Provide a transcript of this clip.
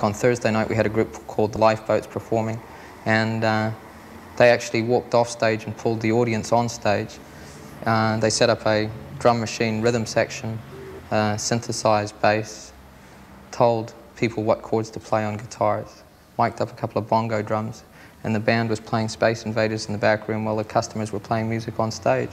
On Thursday night, we had a group called the Lifeboats performing, and uh, they actually walked off stage and pulled the audience on stage. Uh, they set up a drum machine rhythm section, uh, synthesized bass, told people what chords to play on guitars, mic'd up a couple of bongo drums, and the band was playing Space Invaders in the back room while the customers were playing music on stage.